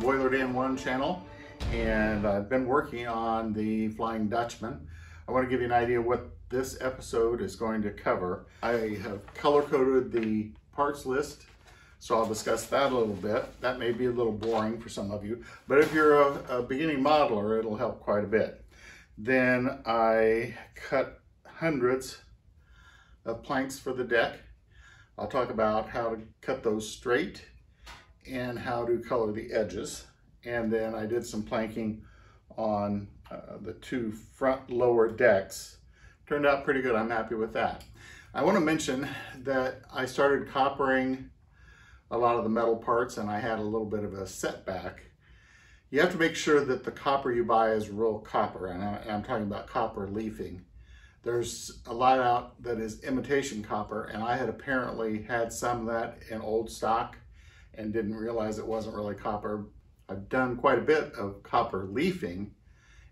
Boiler Dan 1 channel and I've been working on the Flying Dutchman. I want to give you an idea what this episode is going to cover. I have color coded the parts list so I'll discuss that a little bit. That may be a little boring for some of you, but if you're a, a beginning modeler, it'll help quite a bit. Then I cut hundreds of planks for the deck. I'll talk about how to cut those straight and how to color the edges. And then I did some planking on uh, the two front lower decks. Turned out pretty good. I'm happy with that. I want to mention that I started coppering a lot of the metal parts and I had a little bit of a setback. You have to make sure that the copper you buy is real copper, and I, am talking about copper leafing. There's a lot out that is imitation copper, and I had apparently had some of that in old stock and didn't realize it wasn't really copper. I've done quite a bit of copper leafing,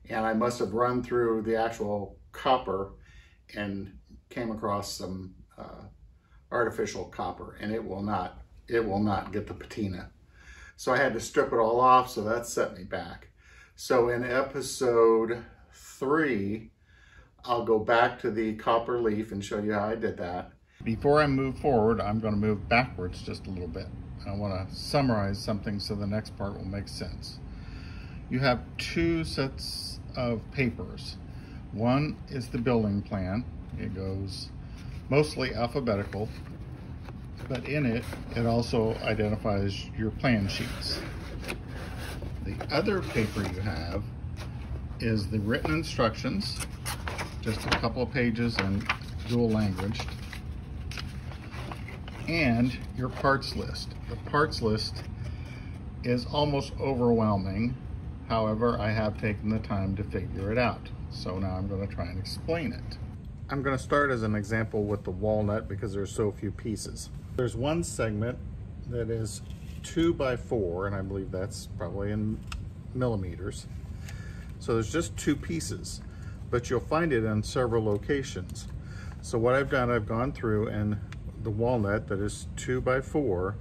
and I must have run through the actual copper and came across some uh, artificial copper, and it will not it will not get the patina. So I had to strip it all off, so that set me back. So in episode three, I'll go back to the copper leaf and show you how I did that. Before I move forward, I'm going to move backwards just a little bit. I want to summarize something so the next part will make sense. You have two sets of papers. One is the building plan. It goes mostly alphabetical but in it, it also identifies your plan sheets. The other paper you have is the written instructions, just a couple of pages in dual language, and your parts list. The parts list is almost overwhelming. However, I have taken the time to figure it out. So now I'm going to try and explain it. I'm going to start as an example with the walnut because there's so few pieces. There's one segment that is two by four, and I believe that's probably in millimeters. So there's just two pieces, but you'll find it in several locations. So what I've done, I've gone through and the walnut that is two by four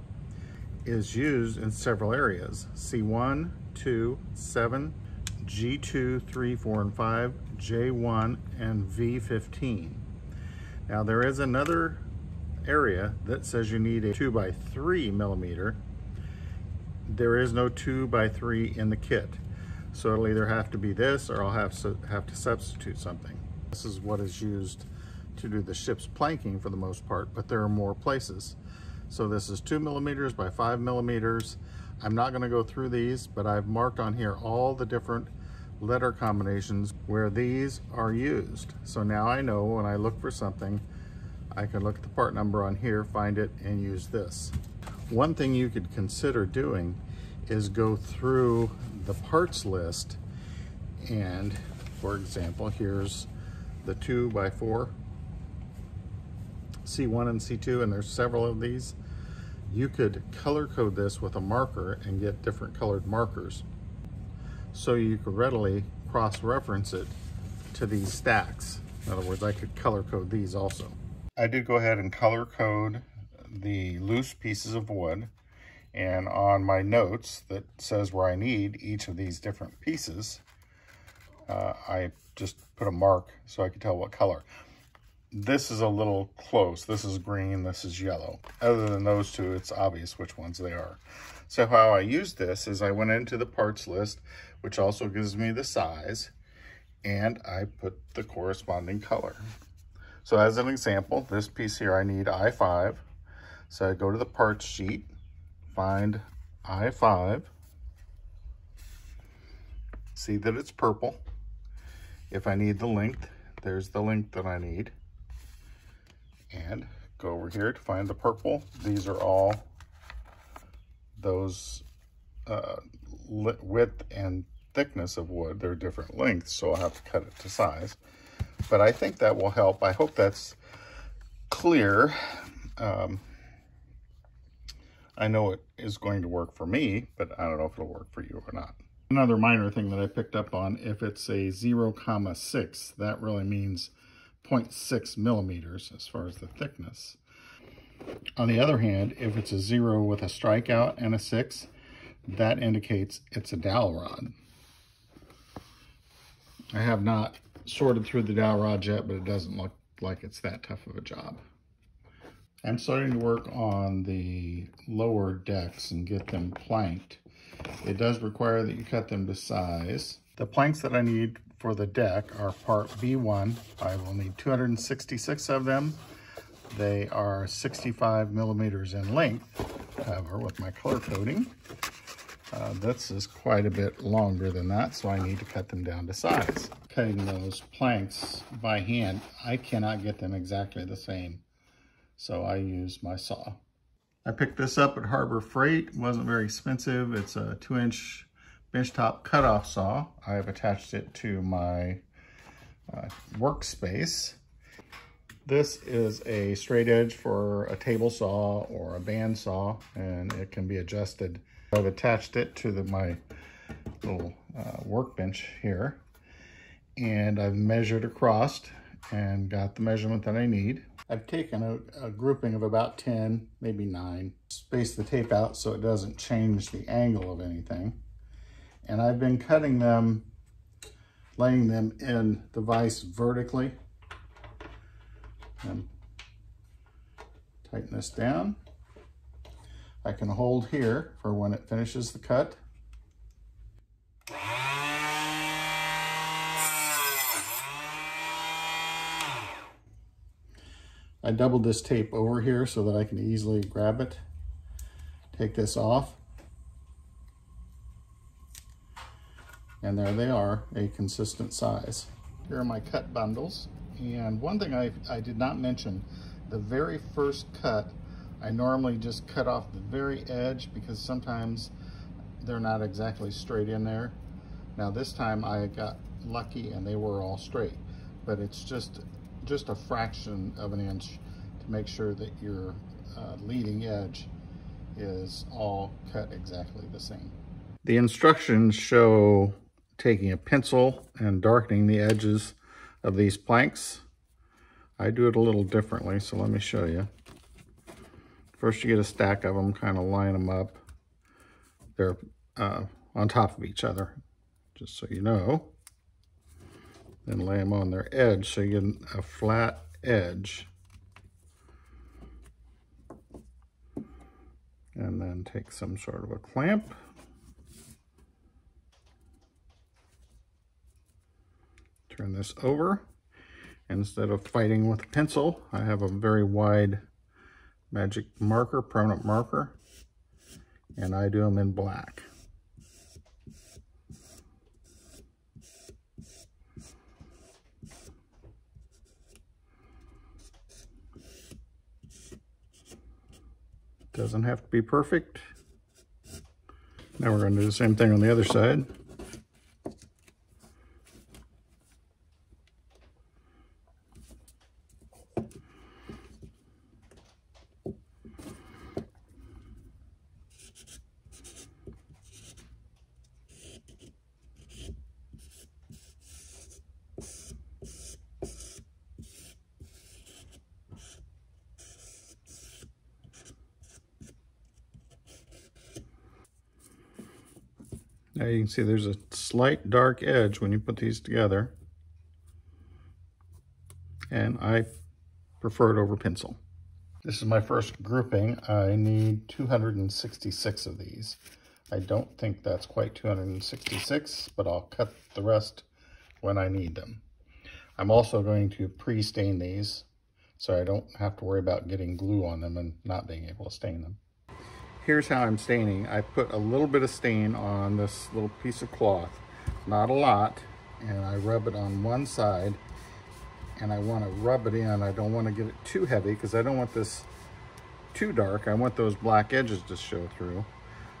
is used in several areas. C1, 2, 7, G2, 3, 4, and 5, J1, and V15. Now there is another area that says you need a two by three millimeter, there is no two by three in the kit. So it'll either have to be this or I'll have, have to substitute something. This is what is used to do the ship's planking for the most part, but there are more places. So this is two millimeters by five millimeters. I'm not gonna go through these, but I've marked on here all the different letter combinations where these are used. So now I know when I look for something, I can look at the part number on here, find it, and use this. One thing you could consider doing is go through the parts list and, for example, here's the 2 by 4 C1 and C2, and there's several of these. You could color code this with a marker and get different colored markers. So you could readily cross-reference it to these stacks. In other words, I could color code these also. I did go ahead and color code the loose pieces of wood and on my notes that says where I need each of these different pieces, uh, I just put a mark so I could tell what color. This is a little close. This is green, this is yellow. Other than those two, it's obvious which ones they are. So how I used this is I went into the parts list, which also gives me the size, and I put the corresponding color. So as an example, this piece here, I need I5. So I go to the parts sheet, find I5, see that it's purple. If I need the length, there's the length that I need. And go over here to find the purple. These are all those uh, width and thickness of wood. They're different lengths, so I'll have to cut it to size but I think that will help. I hope that's clear. Um, I know it is going to work for me, but I don't know if it'll work for you or not. Another minor thing that I picked up on, if it's a 0, comma 6, that really means 0.6 millimeters as far as the thickness. On the other hand, if it's a 0 with a strikeout and a 6, that indicates it's a dowel rod. I have not sorted through the dowel rod yet, but it doesn't look like it's that tough of a job. I'm starting to work on the lower decks and get them planked. It does require that you cut them to size. The planks that I need for the deck are part B1. I will need 266 of them. They are 65 millimeters in length, however, with my color coding. Uh, this is quite a bit longer than that, so I need to cut them down to size. Cutting those planks by hand, I cannot get them exactly the same, so I use my saw. I picked this up at Harbor Freight. It wasn't very expensive. It's a two inch benchtop cutoff saw. I have attached it to my uh, workspace. This is a straight edge for a table saw or a band saw, and it can be adjusted. I've attached it to the, my little uh, workbench here, and I've measured across and got the measurement that I need. I've taken a, a, grouping of about 10, maybe 9, spaced the tape out so it doesn't change the angle of anything. And I've been cutting them, laying them in the vise vertically. And tighten this down. I can hold here for when it finishes the cut. I doubled this tape over here so that I can easily grab it, take this off, and there they are, a consistent size. Here are my cut bundles, and one thing I, I did not mention, the very first cut, I normally just cut off the very edge because sometimes they're not exactly straight in there. Now this time I got lucky and they were all straight, but it's just just a fraction of an inch to make sure that your uh, leading edge is all cut exactly the same. The instructions show taking a pencil and darkening the edges of these planks. I do it a little differently, so let me show you. First you get a stack of them, kind of line them up. They're uh, on top of each other, just so you know then lay them on their edge so you get a flat edge. And then take some sort of a clamp. Turn this over. Instead of fighting with a pencil, I have a very wide magic marker, permanent marker, and I do them in black. Doesn't have to be perfect. Now we're going to do the same thing on the other side. Now you can see there's a slight dark edge when you put these together. And I prefer it over pencil. This is my first grouping. I need 266 of these. I don't think that's quite 266, but I'll cut the rest when I need them. I'm also going to pre-stain these so I don't have to worry about getting glue on them and not being able to stain them here's how I'm staining. I put a little bit of stain on this little piece of cloth, not a lot, and I rub it on one side and I want to rub it in. I don't want to get it too heavy because I don't want this too dark. I want those black edges to show through.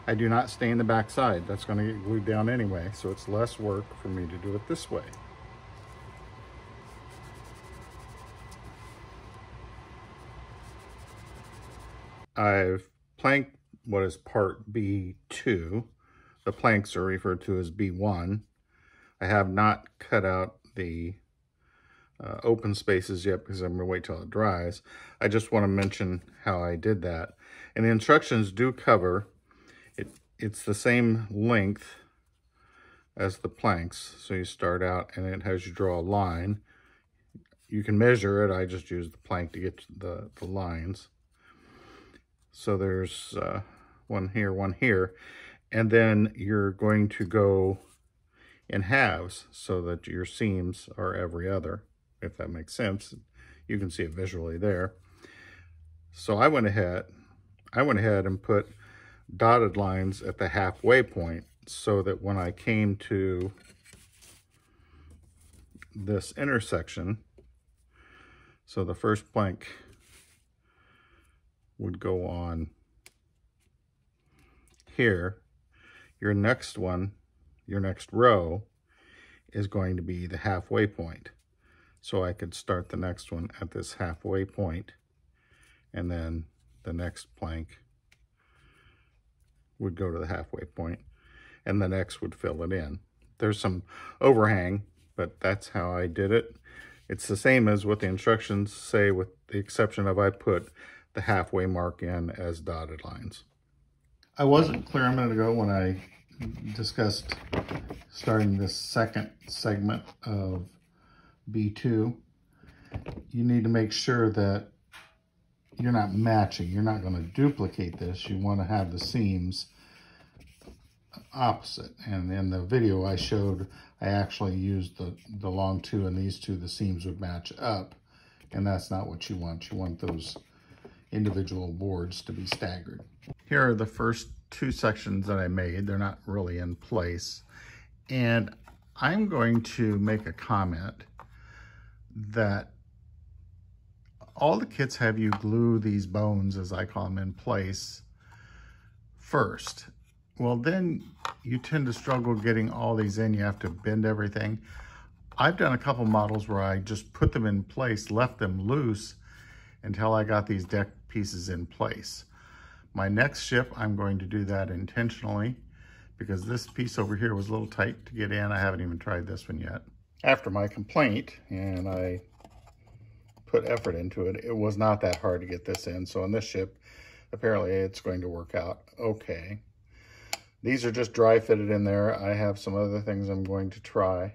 I do not stain the back side. That's going to get glued down anyway, so it's less work for me to do it this way. I've planked what is part B2. The planks are referred to as B1. I have not cut out the uh, open spaces yet because I'm going to wait till it dries. I just want to mention how I did that. And the instructions do cover, it it's the same length as the planks. So you start out and it has you draw a line. You can measure it. I just use the plank to get the, the lines. So there's uh, one here, one here. And then you're going to go in halves so that your seams are every other, if that makes sense. You can see it visually there. So I went ahead, I went ahead and put dotted lines at the halfway point so that when I came to this intersection, so the first plank would go on here, your next one, your next row is going to be the halfway point. So I could start the next one at this halfway point and then the next plank would go to the halfway point and the next would fill it in. There's some overhang, but that's how I did it. It's the same as what the instructions say with the exception of I put the halfway mark in as dotted lines. I wasn't clear a minute ago when I discussed starting this second segment of B2. You need to make sure that you're not matching. You're not going to duplicate this. You want to have the seams opposite. And in the video I showed, I actually used the, the long two and these two, the seams would match up. And that's not what you want. You want those individual boards to be staggered. Here are the first two sections that I made. They're not really in place. And I'm going to make a comment that all the kits have you glue these bones, as I call them, in place first. Well, then you tend to struggle getting all these in. You have to bend everything. I've done a couple models where I just put them in place, left them loose until I got these deck pieces in place. My next ship, I'm going to do that intentionally because this piece over here was a little tight to get in. I haven't even tried this one yet. After my complaint, and I put effort into it, it was not that hard to get this in. So on this ship, apparently it's going to work out okay. These are just dry fitted in there. I have some other things I'm going to try,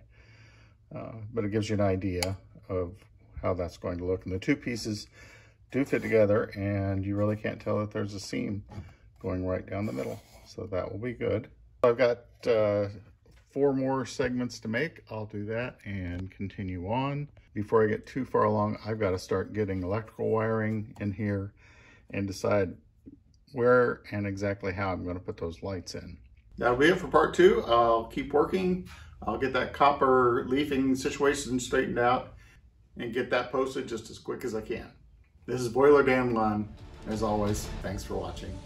uh, but it gives you an idea of how that's going to look. And the two pieces do fit together and you really can't tell that there's a seam going right down the middle. So that will be good. I've got uh, four more segments to make. I'll do that and continue on. Before I get too far along, I've got to start getting electrical wiring in here and decide where and exactly how I'm going to put those lights in. That'll be it for part two. I'll keep working. I'll get that copper leafing situation straightened out and get that posted just as quick as I can. This is Boiler Dan 1. As always, thanks for watching.